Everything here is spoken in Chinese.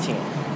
请。